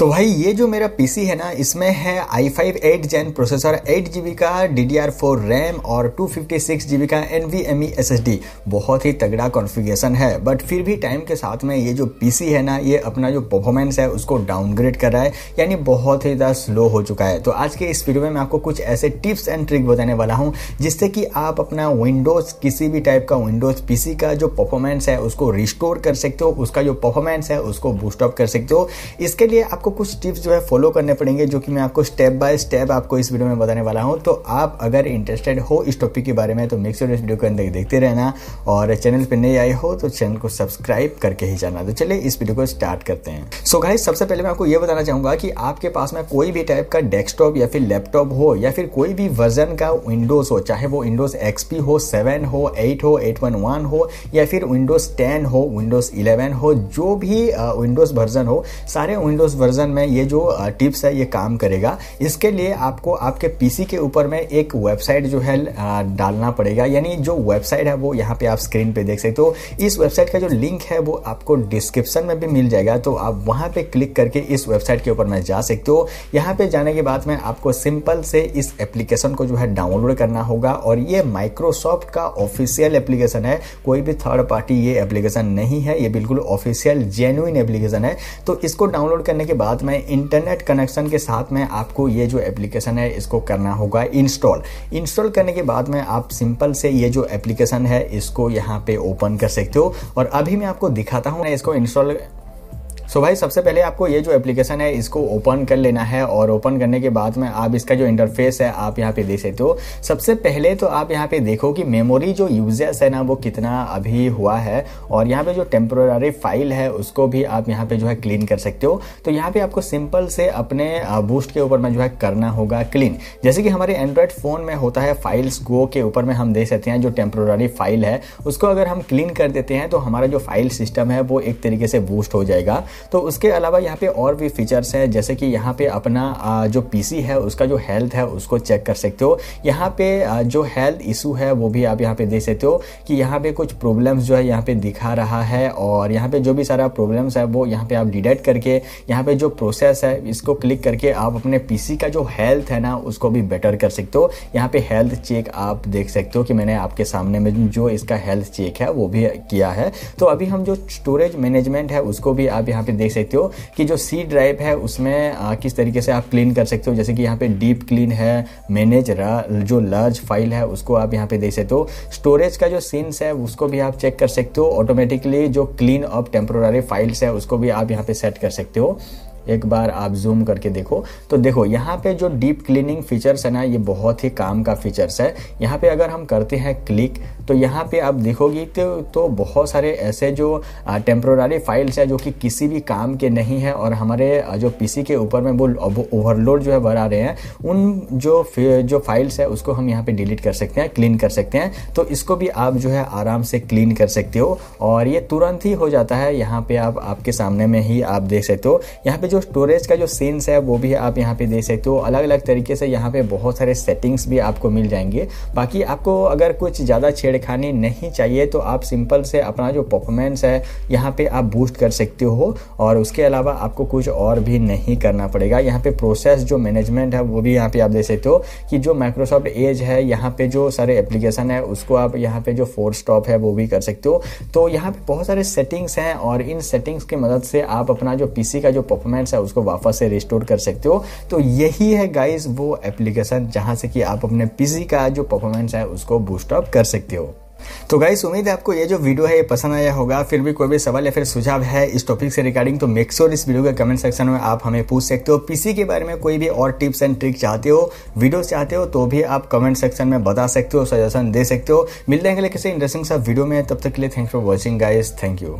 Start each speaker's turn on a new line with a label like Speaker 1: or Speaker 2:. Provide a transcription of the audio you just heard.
Speaker 1: तो भाई, ये जो मेरा पीसी है ना, इसमें है i five eight gen processor eight GB का D D R four RAM और टू फिफ्टी सिक्स जीबी का N V M E S S D बहुत ही तगड़ा कॉन्फ़िगरेशन है। बट फिर भी टाइम के साथ में ये जो पीसी है ना, ये अपना जो परफॉर्मेंस है, उसको डाउनग्रेड कर रहा है। यानी बहुत ही ज़्यादा स्लो हो चुका है। तो आज के इस वीडियो में मैं आपको कुछ ऐसे टिप्स एंड ट्रिक बताने वाला हूँ, जिससे कि आप अपना विंडोज़ किसी भी टाइप का विंडोज़ पीसी का जो परफॉर्मेंस है, उसको रिस्टोर कर सकते हो, उसका जो परफॉर्मेंस है, उसको बूस्टअप कर सकते हो। इसके लिए आपको कुछ टिप्स जो है फॉलो करने पड़ेंगे, जो कि मैं आपको स्टेप बाय स्टेप आपको इस वीडियो में बताने वाला हूँ। तो आप अगर इंटरेस्टेड हो इस टॉपिक के बारे में तो मेक श्योर इस वीडियो को अंदर देखते रहना और चैनल पर नहीं आए हो तो चैनल को सब्सक्राइब करके ही जाना। तो चलिए इस वीडियो को स्टार्ट करते हैं। सो so गाइस सबसे पहले मैं आपको ये बताना चाहूँगा कि आपके पास में कोई भी टाइप का डेस्कटॉप या फिर लैपटॉप हो, या फिर कोई भी वर्जन का विंडोज़ हो, चाहे वो विंडोज़ एक्सपी हो सेवन हो एट हो एट वन वन हो, या फिर विंडोज़ टेन हो विंडोज़ इलेवन हो, जो भी विंडोज़ वर्जन हो, सारे विंडोज़ वर्जन में ये जो टिप्स है, ये काम करेगा। इसके लिए आपको आपके पीसी के ऊपर में एक वेबसाइट जो है डालना पड़ेगा। यानी जो वेबसाइट है, वो यहाँ पे आप स्क्रीन पे देख सकते हो। तो इस वेबसाइट का जो लिंक है, वो आपको डिस्क्रिप्शन में भी मिल जाएगा। तो आप वहाँ पे क्लिक करके इस वेबसाइट के ऊपर में जा सकते हो। यहाँ पे जाने के बाद में आपको सिंपल से इस एप्लीकेशन को जो है डाउनलोड करना होगा। और ये माइक्रोसॉफ्ट का ऑफिशियल एप्लीकेशन है। कोई भी थर्ड पार्टी ये एप्लीकेशन नहीं है। ये बिल्कुल ऑफिशियल जेन्युइन एप्लीकेशन है। तो इसको डाउनलोड करने के बाद में इंटरनेट कनेक्शन के साथ में आपको ये जो एप्लीकेशन है, इसको करना होगा इंस्टॉल इंस्टॉल करने के बाद में आप सिंपल से ये जो एप्लीकेशन है, इसको यहाँ पे ओपन कर सकते हो। और अभी मैं आपको दिखाता हूँ इसको इंस्टॉल सो so भाई, सबसे पहले आपको ये जो एप्लीकेशन है, इसको ओपन कर लेना है और ओपन करने के बाद में आप इसका जो इंटरफेस है, आप यहाँ पे देख सकते हो। सबसे पहले तो आप यहाँ पे देखो कि मेमोरी जो यूज़र्स है ना, वो कितना अभी हुआ है और यहाँ पे जो टेम्प्रोरी फ़ाइल है, उसको भी आप यहाँ पे जो है क्लीन कर सकते हो। तो यहाँ पे आपको सिंपल से अपने बूस्ट के ऊपर में जो है करना होगा क्लीन जैसे कि हमारे एंड्रॉयड फ़ोन में होता है फाइल्स गो के ऊपर में हम देख सकते हैं, जो टेम्प्रोरी फ़ाइल है, उसको अगर हम क्लीन कर देते हैं तो हमारा जो फ़ाइल सिस्टम है, वो एक तरीके से बूस्ट हो जाएगा। तो उसके अलावा यहाँ पे और भी फीचर्स हैं, जैसे कि यहाँ पे अपना जो पीसी है, उसका जो हेल्थ है, उसको चेक कर सकते हो। यहाँ पे जो हेल्थ इशू है, वो भी आप यहाँ पे देख सकते हो कि यहाँ पे कुछ प्रॉब्लम्स जो है यहाँ पे दिखा रहा है और यहाँ पे जो भी सारा प्रॉब्लम्स है, वो यहाँ पे आप डिटेक्ट करके, यहाँ पे जो प्रोसेस है, इसको क्लिक करके आप अपने पीसी का जो हेल्थ है ना, उसको भी बेटर कर सकते हो। यहाँ पे हेल्थ चेक आप देख सकते हो कि मैंने आपके सामने में जो इसका हेल्थ चेक है, वो भी किया है। तो अभी हम जो स्टोरेज मैनेजमेंट है, उसको भी आप यहाँ पे देख सकते हो कि जो सी ड्राइव है उसमें आ, किस तरीके से आप क्लीन कर सकते हो। जैसे कि यहाँ पे डीप क्लीन है मैनेज जो लार्ज फ़ाइल है उसको आप यहाँ पे देख सकते हो। स्टोरेज का जो सीन्स है उसको भी आप चेक कर सकते हो। ऑटोमेटिकली जो क्लीन ऑफ़ टेम्प्रोरी फाइल्स है उसको भी आप यहाँ पे सेट कर सकते हो। एक बार आप जूम करके देखो। तो देखो यहाँ पे जो डीप क्लीनिंग फीचर्स है ना ये बहुत ही काम का फीचर्स है। यहाँ पे अगर हम करते हैं क्लिक तो यहाँ पे आप देखोगे तो, तो बहुत सारे ऐसे जो टेम्प्रोरी फाइल्स है जो कि किसी भी काम के नहीं है और हमारे जो पीसी के ऊपर में वो ओवरलोड जो है बढ़ा रहे हैं उन जो जो फाइल्स है उसको हम यहाँ पे डिलीट कर सकते हैं क्लीन कर सकते हैं। तो इसको भी आप जो है आराम से क्लीन कर सकते हो और ये तुरंत ही हो जाता है। यहाँ पे आप आपके सामने में ही आप देख सकते हो। यहाँ पे जो स्टोरेज का जो सीन्स है वो भी आप यहाँ पे देख सकते हो। अलग अलग तरीके से यहाँ पे बहुत सारे सेटिंग्स भी आपको मिल जाएँगे। बाकी आपको अगर कुछ ज़्यादा छेड़खानी नहीं चाहिए तो आप सिंपल से अपना जो परफॉर्मेंस है, यहाँ पे आप बूस्ट कर सकते हो और उसके अलावा आपको कुछ और भी नहीं करना पड़ेगा। यहाँ पे प्रोसेस जो मैनेजमेंट है, वो भी यहाँ पे आप देख सकते हो कि जो माइक्रोसॉफ्ट एज है, यहाँ पे जो सारे एप्लीकेशन है, उसको आप यहाँ पे जो फोर स्टॉप है, वो भी कर सकते हो। तो यहाँ पे बहुत सारे सेटिंग्स हैं और इन सेटिंग्स की मदद से आप अपना जो पीसी का जो परफॉर्मेंस है, उसको वापस से रिस्टोर कर सकते हो। तो यही है गाइज़ वो एप्लीकेशन जहाँ से कि आप अपने पीसी का जो परफॉर्मेंस है, उसको बूस्ट अप कर सकते हो। तो गाइस उम्मीद है आपको ये जो वीडियो है, ये पसंद आया होगा। फिर भी कोई भी सवाल या फिर सुझाव है इस टॉपिक से रिगार्डिंग तो मेक श्योर इस वीडियो के कमेंट सेक्शन में आप हमें पूछ सकते हो। पीसी के बारे में कोई भी और टिप्स एंड ट्रिक चाहते हो वीडियो चाहते हो तो भी आप कमेंट सेक्शन में बता सकते हो सजेशन दे सकते हो। मिलते हैं किसी इंटरेस्टिंग सा वीडियो में। तब तक के लिए thanks for watching guys thank you